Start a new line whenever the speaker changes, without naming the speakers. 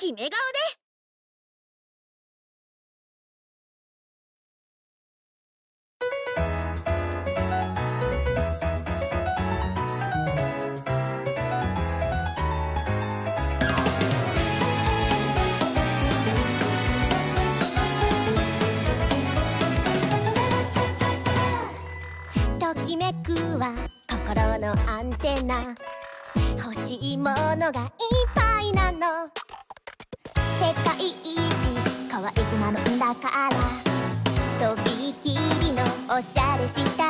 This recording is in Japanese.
決め顔で。
ときめくは心のアンテナ。欲しいものがいっぱいなの。界一可愛くなるんだから。とびきりのおしゃれした